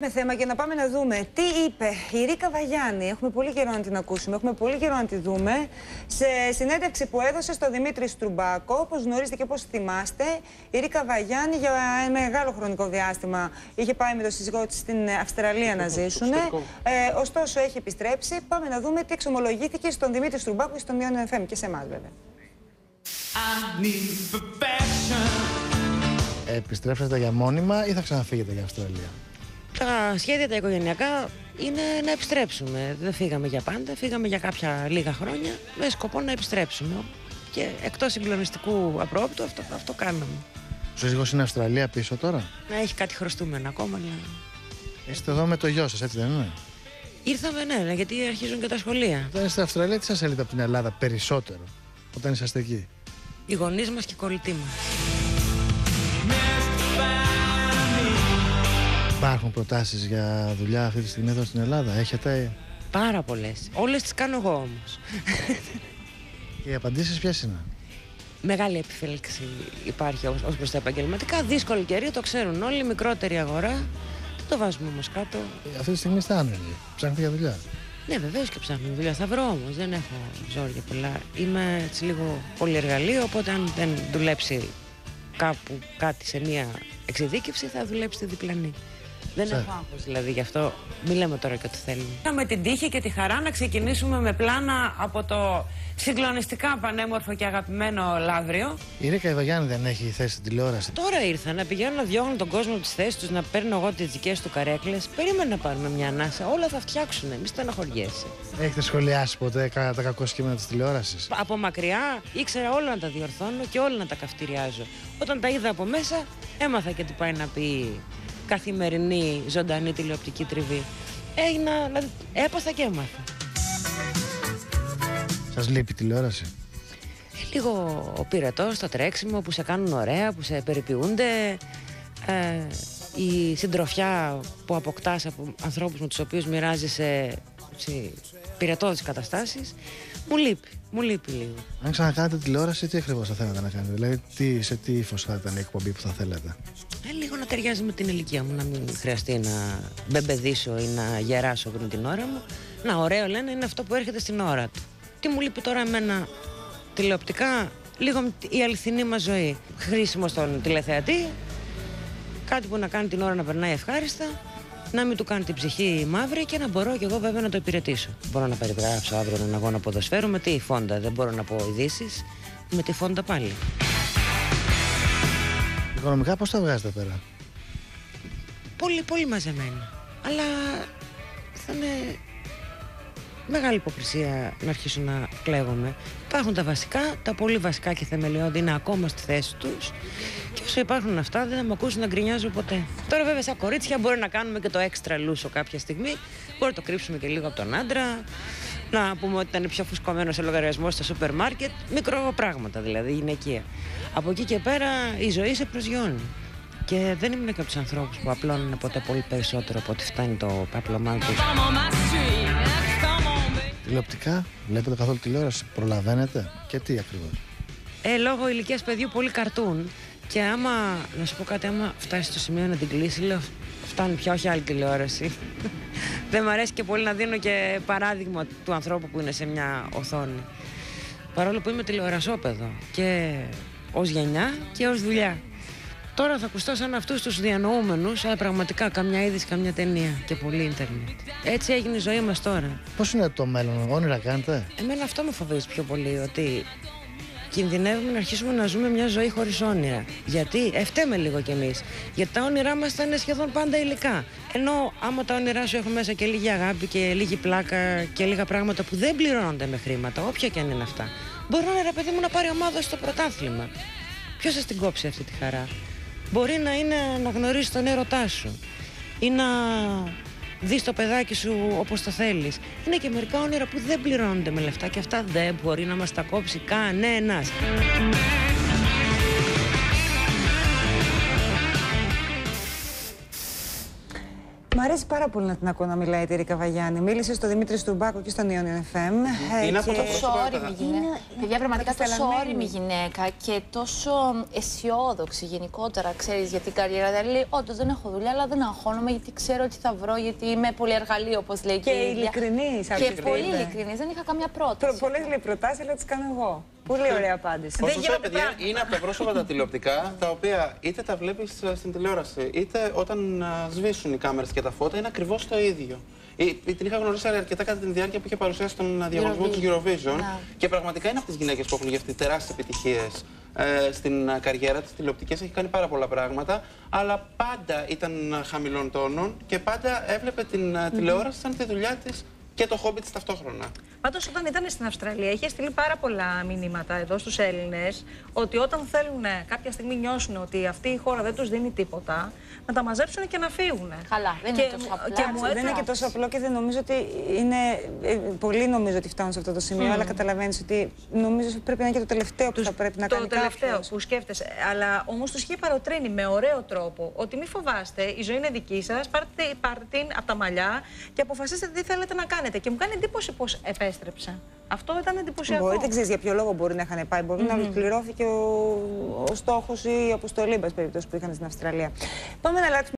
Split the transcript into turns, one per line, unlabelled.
Με θέμα και να πάμε να δούμε τι είπε η Ρίκα Βαγιάννη; Έχουμε πολύ καιρό να την ακούσουμε, έχουμε πολύ καιρό να τη δούμε. Σε συνέντευξη που έδωσε στο Δημήτρη Στρουμπάκο, όπως γνωρίζετε και όπως θυμάστε, η Ρίκα Βαγιάννη για ένα μεγάλο χρονικό διάστημα είχε πάει με το σύζυγό της στην Αυστραλία να ζήσουν. Ε, ωστόσο, έχει επιστρέψει. Πάμε να δούμε τι εξομολογήθηκε στον Δημήτρη Στρουμπάκο και στον Ιωάννη FM και σε εμάς, βέβαια.
Επιστρέψατε για μόνιμα ή θα ξαναφύγετε για Αυστραλία;
Τα σχέδια τα οικογενειακά είναι να επιστρέψουμε. Δεν φύγαμε για πάντα, φύγαμε για κάποια λίγα χρόνια με σκοπό να επιστρέψουμε. Και εκτός συγκλονιστικού απρόπτου αυτό, αυτό κάναμε.
Ο σύζυγο είναι Αυστραλία πίσω τώρα;
Να έχει κάτι χρωστούμενο ακόμα, αλλά.
Είστε εδώ με το γιο σας, έτσι δεν είναι;
Ήρθαμε, ναι, γιατί αρχίζουν και τα σχολεία.
Όταν είστε Αυστραλία, τι σας έλειπε από την Ελλάδα περισσότερο όταν είσαστε εκεί;
Οι γονείς μας και οι κολλητοί μας.
Υπάρχουν προτάσεις για δουλειά αυτή τη στιγμή εδώ στην Ελλάδα, έχετε;
Πάρα πολλές. Όλες τις κάνω εγώ όμως.
Και οι απαντήσεις ποιες είναι;
Μεγάλη επιφύλαξη υπάρχει ως προς τα επαγγελματικά. Δύσκολη καιρή, το ξέρουν όλοι. Μικρότερη αγορά. Το βάζουμε όμως κάτω.
Ε, αυτή τη στιγμή είστε άνεργοι. Ψάχνετε για δουλειά;
Ναι, βεβαίως και ψάχνω δουλειά. Θα βρω όμως. Δεν έχω ζόρια πολλά. Είμαι έτσι λίγο πολυεργαλείο. Οπότε αν δεν δουλέψει κάπου κάτι σε μία εξειδίκευση, θα δουλέψει τη διπλανή. Δεν έχω άγχος δηλαδή γι' αυτό. Μιλάμε τώρα και ό,τι θέλουμε. Είχαμε την τύχη και τη χαρά να ξεκινήσουμε με πλάνα από το συγκλονιστικά πανέμορφο και αγαπημένο Λαύριο.
Η Ρίκα Ιβαγιάννη δεν έχει θέση στην τηλεόραση.
Τώρα ήρθα να πηγαίνω να διώχνω τον κόσμο από τις θέσεις τους, να παίρνω εγώ τις δικές του καρέκλες. Περίμενα να πάρουμε μια ανάσα. Όλα θα φτιάξουν. Μη στεναχωριέσαι.
Έχετε σχολιάσει ποτέ τα κακό κείμενα της τηλεόρασης;
Από μακριά ήξερα όλα να τα διορθώνω και όλα να τα καυτηριάζω. Όταν τα είδα από μέσα, έμαθα και τι πάει να πει καθημερινή ζωντανή τηλεοπτική τριβή. Έγινα, δηλαδή, έπαθα και έμαθα.
Σας λείπει η τηλεόραση;
Ε, λίγο ο πυρετός, το τρέξιμο που σε κάνουν ωραία, που σε περιποιούνται. Ε, η συντροφιά που αποκτάς από ανθρώπους με τους οποίους μοιράζεσαι πυρετώδεις καταστάσεις μου λείπει, μου λείπει λίγο.
Αν ξανακάνετε τηλεόραση, τι ακριβώς θα θέλατε να κάνετε, δηλαδή τι, σε τι ύφος θα ήταν η εκπομπή που θα θέλατε;
Ε, λίγο να ταιριάζει με την ηλικία μου, να μην χρειαστεί να μπεμπεδίσω ή να γεράσω πριν την ώρα μου. Να, ωραίο λένε είναι αυτό που έρχεται στην ώρα του. Τι μου λείπει τώρα εμένα τηλεοπτικά, λίγο η αληθινή μας ζωή. Χρήσιμο στον τηλεθεατή, κάτι που να κάνει την ώρα να περνάει ευχάριστα να μην του κάνει την ψυχή μαύρη και να μπορώ και εγώ βέβαια να το υπηρετήσω. Μπορώ να περιγράψω αύριο έναν αγώνα ποδοσφαίρου με τη φόντα. Δεν μπορώ να πω ειδήσεις. Με τη φόντα πάλι.
Οικονομικά πώς τα βγάζετε πέρα;
Πολύ, πολύ μαζεμένα. Αλλά θα είναι μεγάλη υποκρισία να αρχίσω να κλαίγομαι. Υπάρχουν τα βασικά, τα πολύ βασικά και θεμελιώδη είναι ακόμα στη θέση τους. Και όσο υπάρχουν αυτά, δεν θα με ακούσουν να γκρινιάζω ποτέ. Τώρα, βέβαια, σαν κορίτσια μπορεί να κάνουμε και το έξτρα λούσο κάποια στιγμή. Μπορεί να το κρύψουμε και λίγο από τον άντρα. Να πούμε ότι ήταν πιο φουσκωμένος ο λογαριασμό στο σούπερ μάρκετ. Μικρό πράγματα δηλαδή, γυναικεία. Από εκεί και πέρα η ζωή σε προσγειώνει. Και δεν ήμουν και από τους ανθρώπους που απλώνουν ποτέ πολύ περισσότερο από ό,τι φτάνει το παπλωμά τους.
Τηλεοπτικά, βλέπετε καθόλου τηλεόραση, προλαβαίνετε; Και τι ακριβώς;
Ε, λόγω ηλικίας παιδιού πολύ καρτούν. Και άμα, να σου πω κάτι, άμα φτάσει στο σημείο να την κλείσει, λέω φτάνει πια, όχι άλλη τηλεόραση. Δεν μου αρέσει και πολύ να δίνω και παράδειγμα του ανθρώπου που είναι σε μια οθόνη. Παρόλο που είμαι τηλεορασόπεδο και ως γενιά και ως δουλειά. Τώρα θα ακουστώ σαν αυτούς τους διανοούμενους, αλλά πραγματικά καμιά είδηση, καμιά ταινία και πολύ ίντερνετ. Έτσι έγινε η ζωή μας τώρα.
Πώς είναι το μέλλον, όνειρα κάνετε;
Εμένα αυτό με φοβίζει πιο πολύ, ότι κινδυνεύουμε να αρχίσουμε να ζούμε μια ζωή χωρίς όνειρα. Γιατί; Εφταίμε λίγο κι εμείς. Γιατί τα όνειρά μας θα είναι σχεδόν πάντα υλικά. Ενώ άμα τα όνειρά σου έχουν μέσα και λίγη αγάπη και λίγη πλάκα και λίγα πράγματα που δεν πληρώνονται με χρήματα, όποια και αν είναι αυτά, μπορεί να ρε παιδί μου να πάρει ομάδα στο πρωτάθλημα. Ποιος θα την κόψει αυτή τη χαρά; Μπορεί να είναι να γνωρίσει τον έρωτά σου ή να δεις το παιδάκι σου όπως το θέλεις. Είναι και μερικά όνειρα που δεν πληρώνονται με λεφτά και αυτά δεν μπορεί να μας τα κόψει κανένας.
Μ' αρέσει πάρα πολύ να την ακούω να μιλάει η Ρίκα Βαγιάννη. Μίλησε στο Δημήτρη Στουρμπάκο και στον Ιόνιο FM. ε,
Είναι από
και-
τα
Τόσο
πρόσωπα
όρημη
τα-
γυναίκα. Παιδιά, πραγματικά τόσο
κατασταλαγμένη.
όρημη γυναίκα και τόσο αισιόδοξη γενικότερα, ξέρεις για την καριέρα. Δηλαδή, λέει, Όντως δεν έχω δουλειά, αλλά δεν αγχώνομαι γιατί ξέρω τι θα βρω, γιατί είμαι πολύ εργαλείο, όπως λέει
Και
η ίδια.
ειλικρινής,
Και
άκουσε τι
πολύ
είπε.
ειλικρινής, δεν είχα καμιά πρόταση.
Πολλές λέει προτάσεις, αλλά τις κάνω εγώ. Πολύ ωραία απάντηση.
Ωστόσο,
γίνονται
παιδιά,
πράγματα.
είναι από τα πρόσωπα τα τηλεοπτικά, τα οποία είτε τα βλέπεις στην τηλεόραση, είτε όταν α, σβήσουν οι κάμερες και τα φώτα, είναι ακριβώς το ίδιο. Ε, Την είχα γνωρίσει αρκετά κατά τη διάρκεια που είχε παρουσιάσει τον α, διαγωνισμό του Eurovision.
Να.
Και πραγματικά είναι από τις γυναίκες που έχουν γευτεί τεράστιες επιτυχίες ε, στην α, καριέρα της τηλεοπτική. Έχει κάνει πάρα πολλά πράγματα. Αλλά πάντα ήταν α, χαμηλών τόνων και πάντα έβλεπε την α, τηλεόραση σαν τη δουλειά της και το χόμπι της ταυτόχρονα.
Πάντως, όταν ήταν στην Αυστραλία, είχε στείλει πάρα πολλά μηνύματα εδώ στους Έλληνες ότι όταν θέλουν κάποια στιγμή νιώσουν ότι αυτή η χώρα δεν τους δίνει τίποτα, να τα μαζέψουν και να φύγουν.
Καλά, δεν είναι τόσο απλά.
Και μου
δεν είναι και
έφερε.
τόσο απλό και δεν νομίζω ότι είναι. ε, Πολλοί νομίζω ότι φτάνουν σε αυτό το σημείο, αλλά καταλαβαίνεις ότι νομίζω ότι πρέπει να είναι και το τελευταίο που θα πρέπει να
το
κάνει
τελευταίο
κάποιος.
που σκέφτεσαι. Αλλά όμως τους είχε παροτρύνει με ωραίο τρόπο ότι μη φοβάστε, η ζωή είναι δική σας. Πάρτε, πάρτε την από τα μαλλιά και αποφασίστε τι θέλετε να κάνετε. Και μου κάνει εντύπωση πώ επέστρεψε. Αυτό ήταν εντυπωσιακό.
Μπορεί, δεν ξέρεις για ποιο λόγο μπορεί να είχαν πάει. Μπορεί να ολοκληρώθηκε ο, ο στόχος ή η αποστολή, εν πάση περιπτώσει, που είχαν στην Αυστραλία. Πάμε να αλλάξουμε.